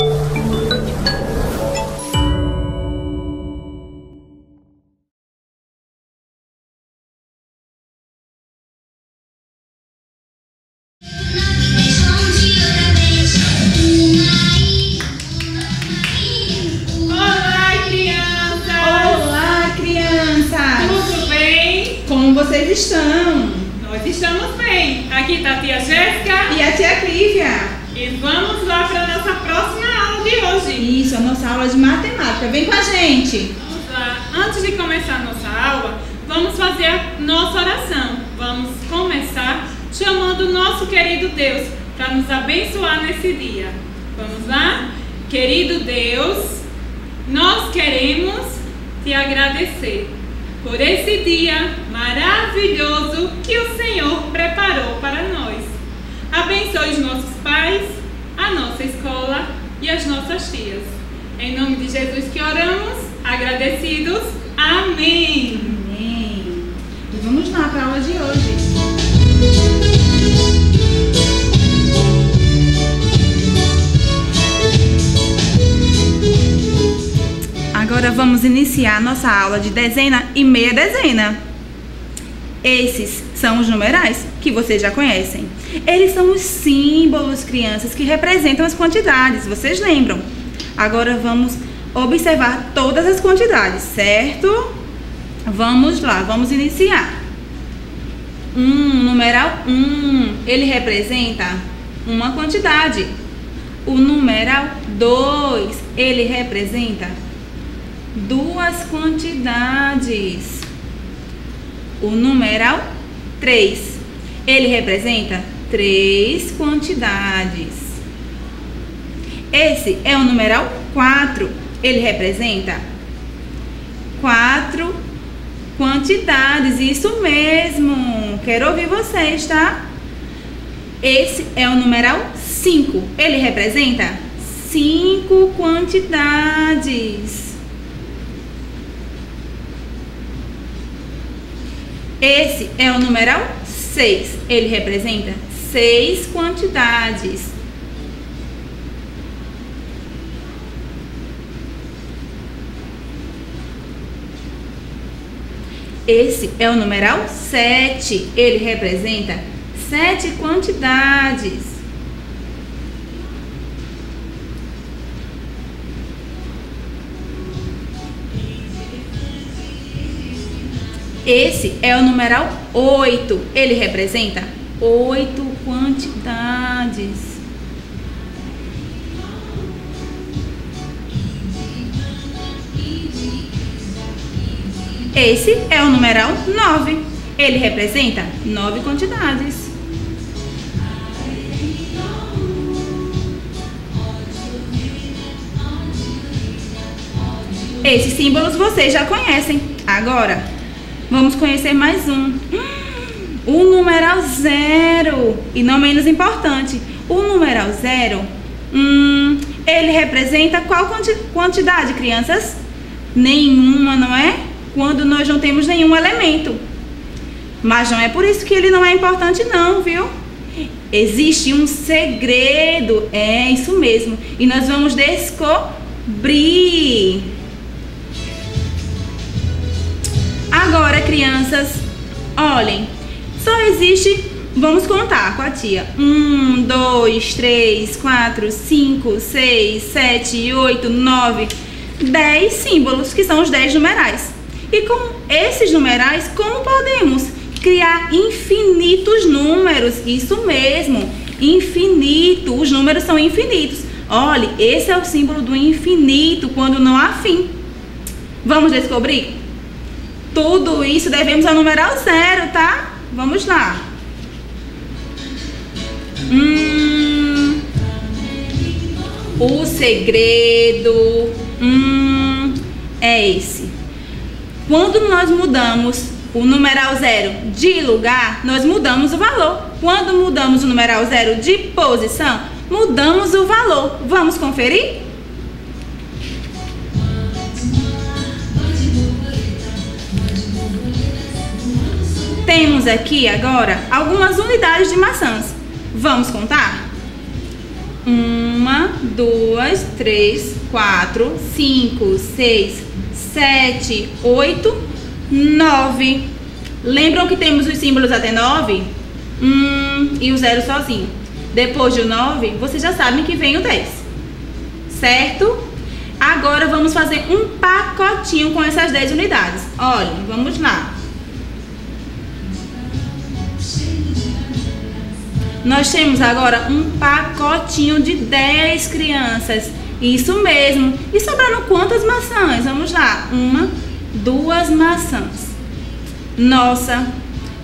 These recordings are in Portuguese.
了。Abençoar nesse dia. Vamos lá? Querido Deus, nós queremos te agradecer por esse dia maravilhoso que o Senhor preparou para nós. Abençoe os nossos pais, a nossa escola e as nossas tias. Em nome de Jesus que oramos, agradecidos. Amém. Amém! E vamos lá para a aula de hoje. Vamos iniciar nossa aula de dezena e meia dezena. Esses são os numerais que vocês já conhecem. Eles são os símbolos, crianças, que representam as quantidades, vocês lembram? Agora vamos observar todas as quantidades, certo? Vamos lá, vamos iniciar. Um, numeral 1, um, ele representa uma quantidade. O numeral 2, ele representa duas quantidades. O numeral 3, ele representa três quantidades. Esse é o numeral 4, ele representa quatro quantidades. Isso mesmo. Quero ouvir vocês, tá? Esse é o numeral 5. Ele representa cinco quantidades. Esse é o numeral 6. Ele representa seis quantidades. Esse é o numeral 7. Ele representa sete quantidades. Esse é o numeral 8. Ele representa oito quantidades. Esse é o numeral 9. Ele representa nove quantidades. Esses símbolos vocês já conhecem. Agora, vamos conhecer mais um. O numeral zero. E não menos importante, o numeral zero, hum, ele representa qual quanti quantidade, crianças? Nenhuma, não é? Quando nós não temos nenhum elemento. Mas não é por isso que ele não é importante, não, viu? Existe um segredo, é isso mesmo. E nós vamos descobrir. Agora, crianças, olhem, só existe, vamos contar com a tia: um, dois, três, quatro, cinco, seis, sete, oito, nove, dez símbolos, que são os dez numerais. E com esses numerais, como podemos criar infinitos números? Isso mesmo, infinito. Os números são infinitos. Olhe, esse é o símbolo do infinito quando não há fim. Vamos descobrir? Tudo isso devemos ao numeral zero, tá? Vamos lá. Hum, o segredo hum, é esse. Quando nós mudamos o numeral zero de lugar, nós mudamos o valor. Quando mudamos o numeral zero de posição, mudamos o valor. Vamos conferir? Temos aqui agora algumas unidades de maçãs. Vamos contar? Uma, duas, três, quatro, cinco, seis, sete, oito, nove. Lembram que temos os símbolos até nove? Um e o zero sozinho. Depois do nove, vocês já sabem que vem o dez. Certo? Agora vamos fazer um pacotinho com essas 10 unidades. Olha, vamos lá. Nós temos agora um pacotinho de 10 crianças. Isso mesmo. E sobraram quantas maçãs? Vamos lá. Uma, duas maçãs. Nossa,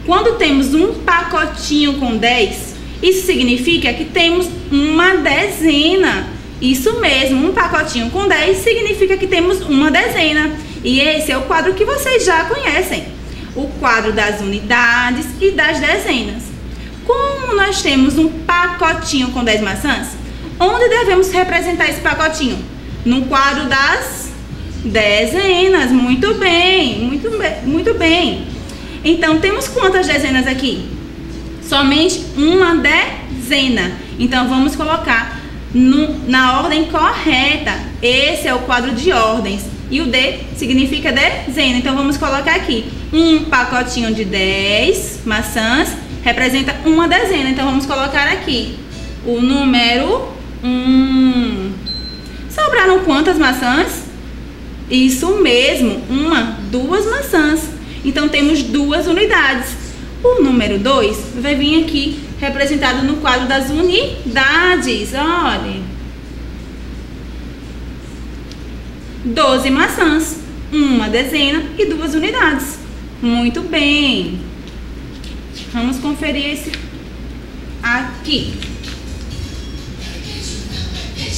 quando temos um pacotinho com 10, isso significa que temos uma dezena. Isso mesmo, um pacotinho com 10 significa que temos uma dezena. E esse é o quadro que vocês já conhecem. O quadro das unidades e das dezenas. Como nós temos um pacotinho com 10 maçãs, onde devemos representar esse pacotinho? No quadro das dezenas. Muito bem, muito bem, muito bem. Então, temos quantas dezenas aqui? Somente uma dezena. Então, vamos colocar no, na ordem correta. Esse é o quadro de ordens. E o D significa dezena. Então, vamos colocar aqui um pacotinho de 10 maçãs representa uma dezena. Então, vamos colocar aqui o número 1. Sobraram quantas maçãs? Isso mesmo, uma, duas maçãs. Então, temos duas unidades. O número 2 vai vir aqui representado no quadro das unidades. Olha. 12 maçãs, uma dezena e duas unidades. Muito bem. Vamos conferir esse aqui.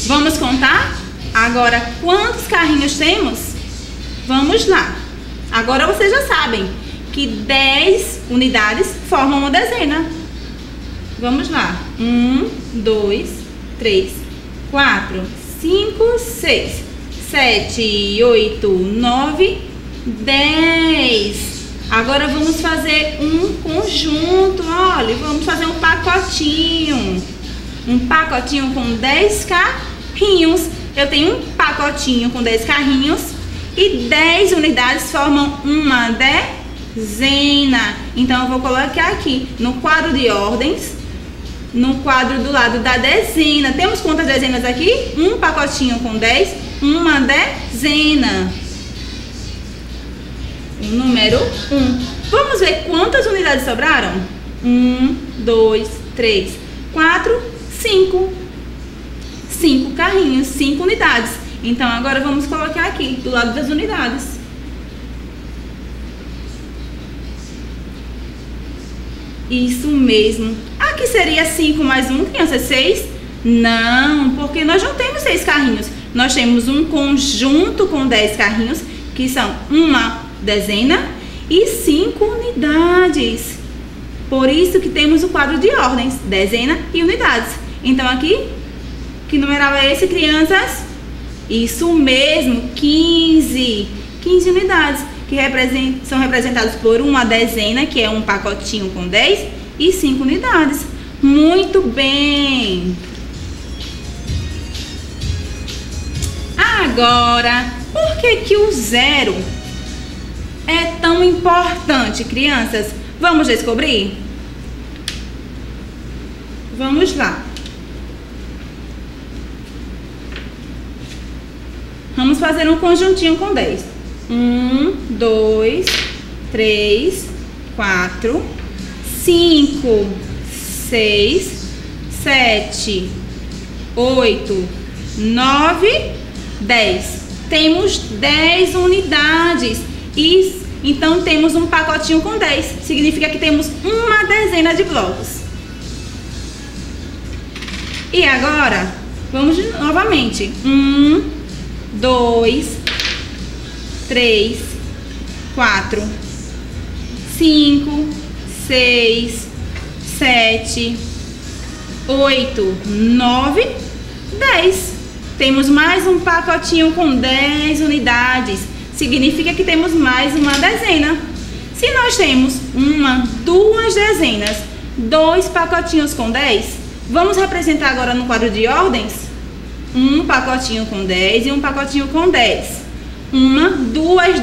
Vamos contar? Agora, quantos carrinhos temos? Vamos lá. Agora vocês já sabem que 10 unidades formam uma dezena. Vamos lá. 1, 2, 3, 4, 5, 6, 7, 8, 9, 10. Agora vamos fazer um conjunto, olha, vamos fazer um pacotinho. Um pacotinho com 10 carrinhos. Eu tenho um pacotinho com 10 carrinhos e 10 unidades formam uma dezena. Então eu vou colocar aqui no quadro de ordens, no quadro do lado da dezena. Temos quantas dezenas aqui? Um pacotinho com 10, uma dezena número 1. Vamos ver quantas unidades sobraram? 1, 2, 3, 4, 5. 5 carrinhos, 5 unidades. Então, agora vamos colocar aqui, do lado das unidades. Isso mesmo. Aqui seria 5 mais 1, criança, 6? Não, porque nós não temos 6 carrinhos. Nós temos um conjunto com 10 carrinhos, que são uma dezena e cinco unidades. Por isso que temos o quadro de ordens, dezena e unidades. Então aqui, que numeral é esse, crianças? Isso mesmo, 15. 15 unidades, que represent, são representados por uma dezena, que é um pacotinho com 10, e 5 unidades. Muito bem! Agora, por que que o zero é tão importante, crianças? Vamos descobrir? Vamos lá. Vamos fazer um conjuntinho com 10. 1, 2, 3, 4, 5, 6, 7, 8, 9, 10. Temos 10 unidades. E então temos um pacotinho com 10. Significa que temos uma dezena de blocos. E agora, vamos novamente. Um, dois, três, quatro, cinco, seis, sete, oito, nove, dez. Temos mais um pacotinho com 10 unidades significa que temos mais uma dezena. Se nós temos uma, duas dezenas, dois pacotinhos com 10, vamos representar agora no quadro de ordens? um pacotinho com 10 e um pacotinho com 10. Uma, duas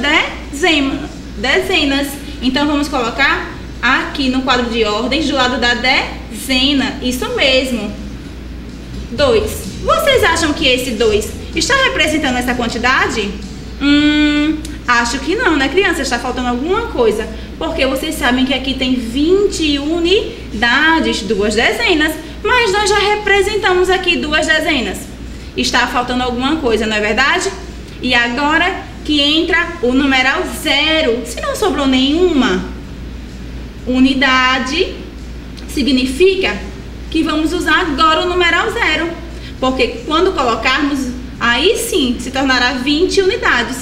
dezenas. Então, vamos colocar aqui no quadro de ordens do lado da dezena. Isso mesmo. 2. Vocês acham que esse 2 está representando essa quantidade? Hum, acho que não, né, criança? Está faltando alguma coisa. Porque vocês sabem que aqui tem 20 unidades, duas dezenas. Mas nós já representamos aqui duas dezenas. Está faltando alguma coisa, não é verdade? E agora que entra o numeral zero. Se não sobrou nenhuma unidade, significa que vamos usar agora o numeral zero. Porque quando colocarmos, aí sim se tornará 20 unidades.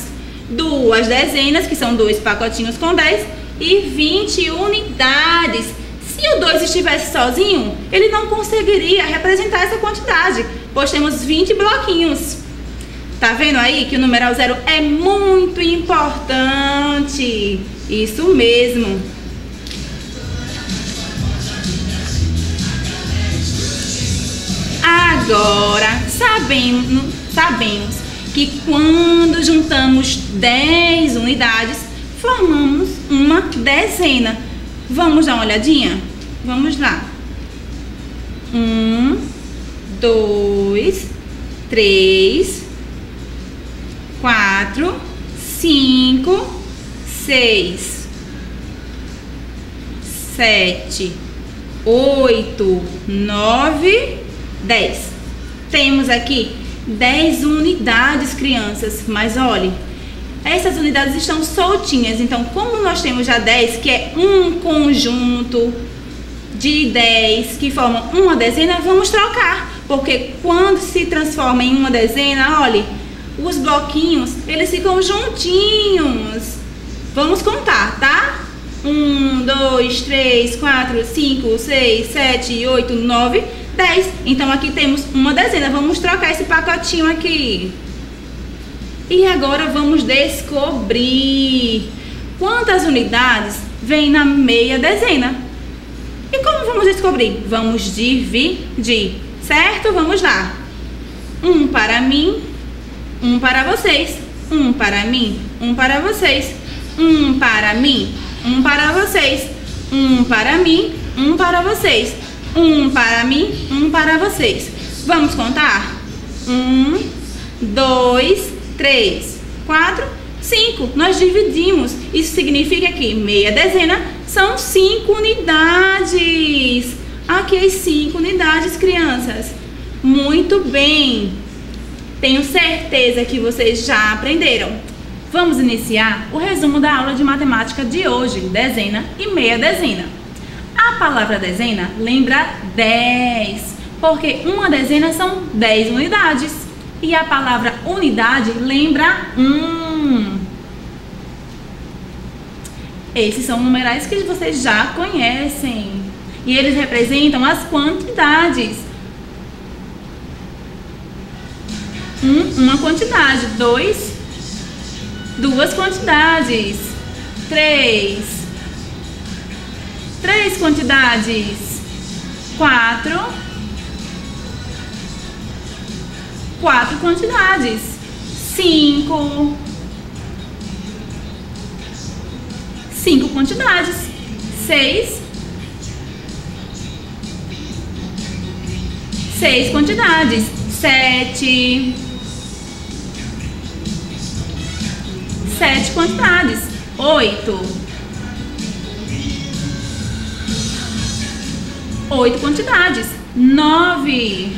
Duas dezenas, que são dois pacotinhos com 10, e 20 unidades. Se o 2 estivesse sozinho, ele não conseguiria representar essa quantidade, pois temos 20 bloquinhos. Tá vendo aí que o numeral zero é muito importante? Isso mesmo. Agora, sabemos, sabemos que quando juntamos 10 unidades, formamos uma dezena. Vamos dar uma olhadinha? Vamos lá. Um, dois, três, quatro, cinco, seis, sete, oito, nove, dez. Temos aqui dez unidades, crianças. Mas olhe, essas unidades estão soltinhas. Então, como nós temos já 10, que é um conjunto de 10 que formam uma dezena, vamos trocar. Porque quando se transforma em uma dezena, olhe, os bloquinhos, eles ficam juntinhos. Vamos contar, tá? 1, 2, 3, 4, 5, 6, 7, 8, 9, 10. Então, aqui temos uma dezena. Vamos trocar esse pacotinho aqui. E agora vamos descobrir quantas unidades vem na meia dezena. E como vamos descobrir? Vamos dividir, certo? Vamos lá. Um para mim, um para vocês. Um para mim, um para vocês. Um para mim, um para vocês. Um para mim, um para vocês. Um para mim, um para vocês. Vamos contar? Um, dois, 3, 4, 5. Nós dividimos. Isso significa que meia dezena são 5 unidades. Aqui as 5 unidades, crianças. Muito bem. Tenho certeza que vocês já aprenderam. Vamos iniciar o resumo da aula de matemática de hoje, dezena e meia dezena. A palavra dezena lembra 10, porque uma dezena são 10 unidades. E a palavra unidade lembra um. Esses são numerais que vocês já conhecem. E eles representam as quantidades. Um, uma quantidade. Dois, duas quantidades. Três, três quantidades. Quatro, quatro quantidades. Cinco. Cinco quantidades. Seis. Seis quantidades. Sete. Sete quantidades. Oito. Oito quantidades. Nove.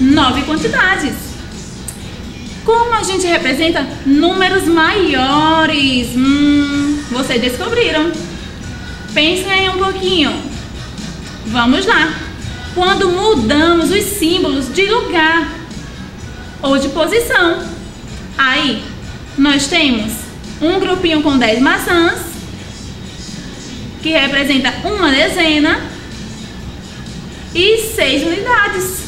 nove quantidades. Como a gente representa números maiores? Hum, vocês descobriram. Pensem aí um pouquinho. Vamos lá. Quando mudamos os símbolos de lugar ou de posição. Aí, nós temos um grupinho com 10 maçãs, que representa uma dezena, e 6 unidades.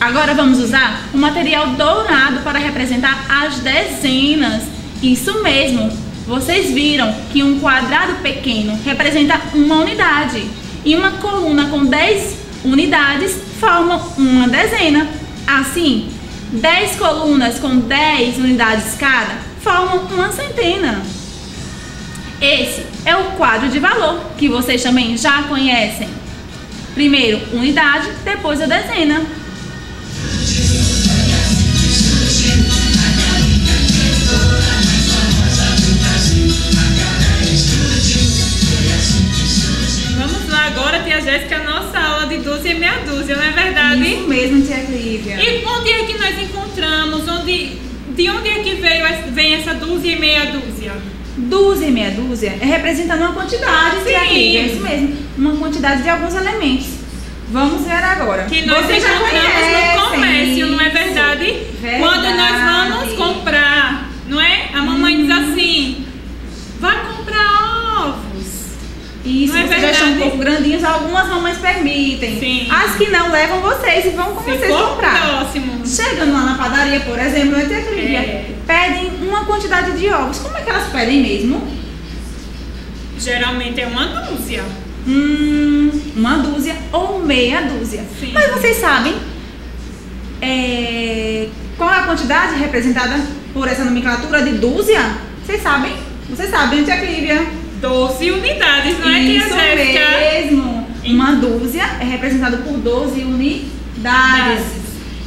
Agora vamos usar o material dourado para representar as dezenas. Isso mesmo, vocês viram que um quadrado pequeno representa uma unidade e uma coluna com 10 unidades formam uma dezena. Assim, 10 colunas com 10 unidades cada formam uma centena. Esse é o quadro de valor que vocês também já conhecem. Primeiro unidade, depois a dezena. Vamos lá agora, tia Jéssica, a nossa aula de dúzia e meia dúzia, não é verdade? Isso mesmo, tia Clívia. E onde é que nós encontramos? Onde, de onde é que veio, essa- vem essa dúzia e meia dúzia? Dúzia e meia dúzia é representando uma quantidade, Sim. Clívia, é isso mesmo. Uma quantidade de alguns elementos. Vamos ver agora. Que nós Vocês encontramos no comércio, não é verdade? Verdade. Quando nós vamos comprar, não é? A mamãe diz assim: vai comprar ovos. Isso, Não é vocês já estão um pouco grandinhos, algumas mamães permitem. Sim. As que não levam vocês e vão com Se vocês comprar. próximo. Chegando lá na padaria, por exemplo, eu Clívia, É. pedem uma quantidade de ovos. Como é que elas pedem mesmo? Geralmente é uma dúzia. Hum, uma dúzia ou meia dúzia. Sim. Mas vocês sabem é, qual é a quantidade representada por essa nomenclatura de dúzia? Vocês sabem? Vocês sabem, tia Clívia? 12 unidades, não é, Isso Jéssica? mesmo. Uma dúzia é representada por 12 unidades.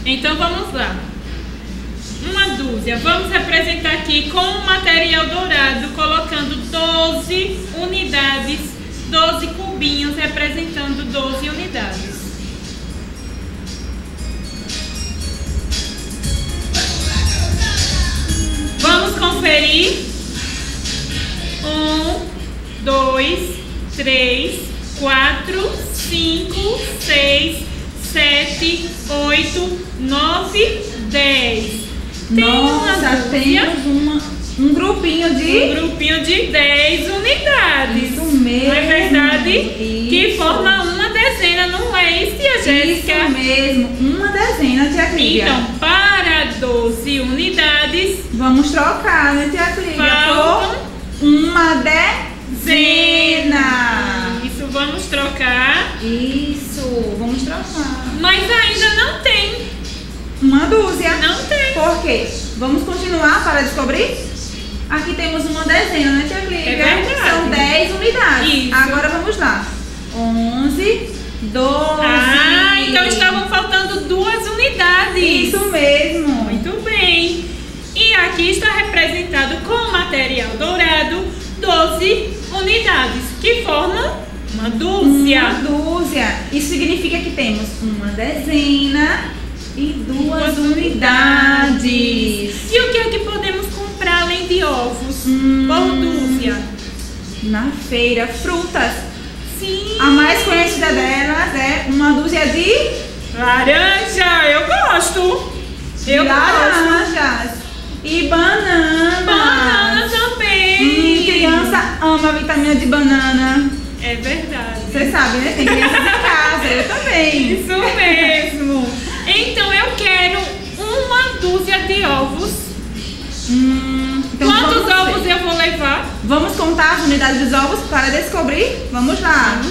Então vamos lá. Uma dúzia. Vamos representar aqui com o material dourado, colocando 12 unidades, 12 cubinhos representando 12 unidades. 3, 4, 5, 6, 7, 8, 9, 10. Nossa, temos uma, um grupinho de... Um grupinho de 10 unidades. Isso mesmo. Não é verdade? Isso. Que forma uma dezena, não é isso, tia Jéssica? Isso mesmo, uma dezena, tia Clívia. Então, para 12 unidades... Vamos trocar, né, tia Clívia? Faltam... Por uma dezena. Vamos trocar. Isso, vamos trocar. Mas ainda não tem. Uma dúzia. Não tem. Por quê? Vamos continuar para descobrir? Aqui temos uma dezena, né, tia Clívia? É verdade. São 10 unidades. Isso. Agora vamos lá. 11, 12. Ah, então estavam faltando duas unidades. Isso mesmo. Muito bem. E aqui está representado com material dourado 12 unidades, que formam uma dúzia. Uma dúzia. Isso significa que temos uma dezena e duas, Duas unidades. E o que é que podemos comprar além de ovos? Hum. Por dúzia. Na feira, frutas. Sim. A mais conhecida delas é uma dúzia de, Laranja, eu gosto. Eu gosto. laranjas e bananas. Banana também. Hum, criança ama a vitamina de banana. É verdade. Você sabe, né? Tem crianças em casa, eu também. Isso mesmo. Então eu quero uma dúzia de ovos. Hum, então Quantos ovos ver. eu vou levar? Vamos contar as unidades dos ovos para descobrir? Vamos lá.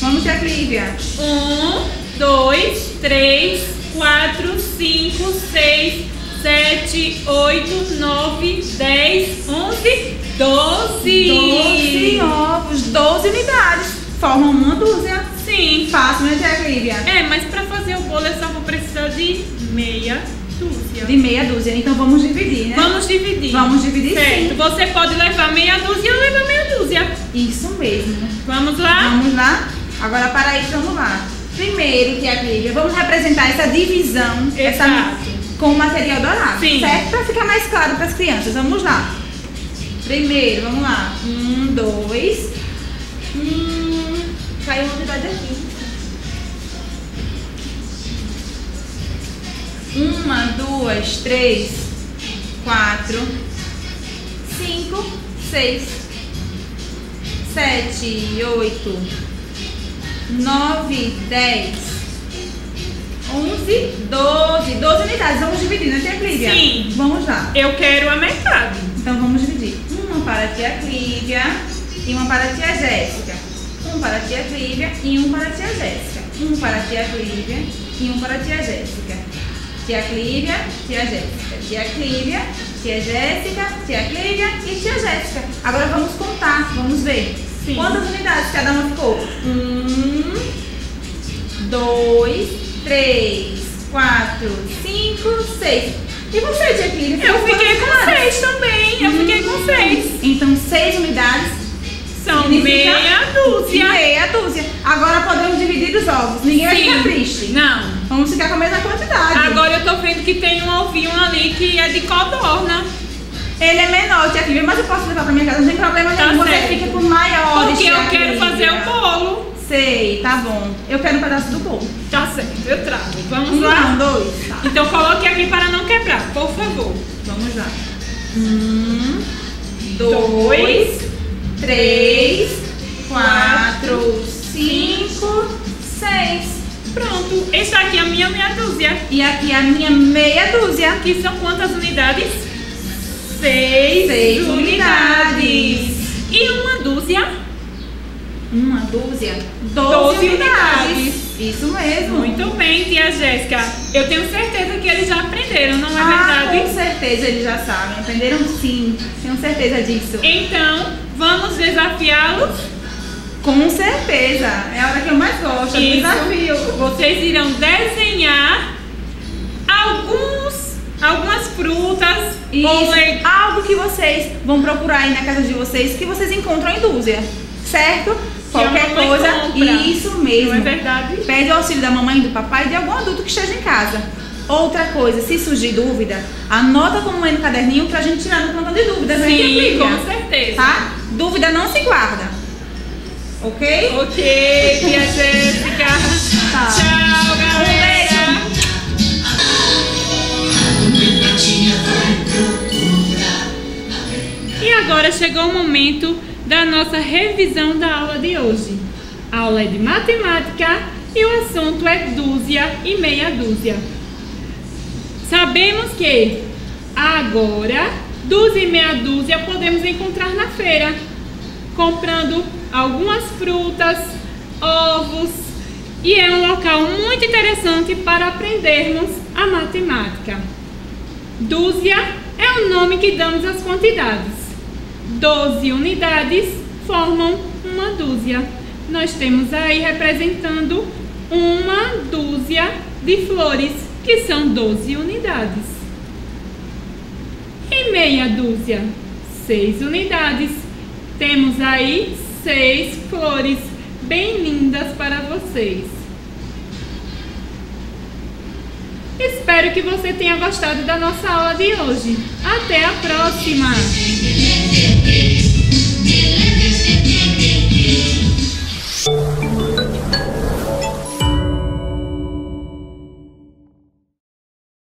Vamos, tia Clívia. Um, dois, três, quatro, cinco, seis, sete, oito, nove, dez, onze, doze. 12 ovos, 12 unidades. Formam uma dúzia. Sim. Fácil, né, tia Clívia? É, mas para fazer o bolo eu só vou precisar de meia dúzia. De meia dúzia. Então vamos dividir, né? Vamos dividir. Vamos dividir, certo. sim. Você pode levar meia dúzia eu levo meia dúzia. Isso mesmo. Vamos lá? Vamos lá? Agora para isso, vamos lá. Primeiro, tia Clívia, vamos representar essa divisão essa, Exato. com o material dourado. Sim. Certo? Para ficar mais claro para as crianças. Vamos lá. Primeiro, vamos lá. Um, dois. Hum, caiu uma unidade aqui. Uma, duas, três, quatro, cinco, seis, sete, oito, nove, dez, onze, doze. Doze unidades. Vamos dividir, né, tia Clívia? Sim. Vamos lá. Eu quero a metade. Então vamos dividir. Uma para a tia Clívia e uma para a tia Jéssica. Um para a tia Clívia e um para a tia Jéssica. Um para a tia Clívia e um para a tia Jéssica. Tia Clívia, tia Jéssica. Tia Clívia, tia Jéssica, tia Clívia e tia Jéssica. Agora vamos contar, vamos ver. Sim. Quantas unidades cada uma ficou? Um, dois, três, quatro, cinco, seis. E você, Clívia? Eu fiquei com seis também. Eu fiquei com seis. Então, seis unidades São Significa meia dúzia. meia dúzia. Agora podemos dividir os ovos. Ninguém vai ficar Sim. triste. Não. Vamos ficar com a mesma quantidade. Agora eu tô vendo que tem um ovinho ali que é de codorna. Ele é menor, tia Clívia, mas eu posso levar pra minha casa, não tem problema Tá nenhum. Você certo. fica com maiores. Porque eu quero fazer o bolo. Sei, tá bom. Eu quero um pedaço do bolo. Tá certo, eu trago. Vamos Um lá? não, dois. Tá. Então coloque aqui para não quebrar, por favor. Vamos lá. Um, dois, três, quatro, cinco, seis. Pronto, esta aqui é a minha meia dúzia. E aqui a minha meia dúzia. Aqui são quantas unidades? Seis, Seis unidades. 12, 12 unidades. Isso mesmo. Muito bem, tia Jéssica. Eu tenho certeza que eles já aprenderam, não é ah, verdade? Com certeza eles já sabem. Aprenderam sim. Tenho certeza disso. Então, vamos desafiá-los? Com certeza. É a hora que eu mais gosto. É Isso. Desafio. Vocês irão desenhar alguns. Algumas frutas Isso. ou legumes. Algo que vocês vão procurar aí na casa de vocês que vocês encontram em Dúzia, certo? Qualquer coisa. compra. Isso mesmo. Não é verdade? Pede o auxílio da mamãe, do papai e de algum adulto que esteja em casa. Outra coisa, se surgir dúvida, anota como é no caderninho pra gente tirar no plantão de dúvidas, né, Sim, com certeza. Tá? Dúvida não se guarda. Ok? Ok, tia Jéssica. Tá. Tchau, galera. E agora chegou o momento da nossa revisão da aula de hoje. A aula é de matemática e o assunto é dúzia e meia dúzia. Sabemos que agora dúzia e meia dúzia podemos encontrar na feira, comprando algumas frutas, ovos, e é um local muito interessante para aprendermos a matemática. Dúzia é o nome que damos às quantidades. Doze unidades formam uma dúzia. Nós temos aí representando uma dúzia de flores, que são 12 unidades. E meia dúzia, seis unidades. Temos aí seis flores bem lindas para vocês. Espero que você tenha gostado da nossa aula de hoje. Até a próxima!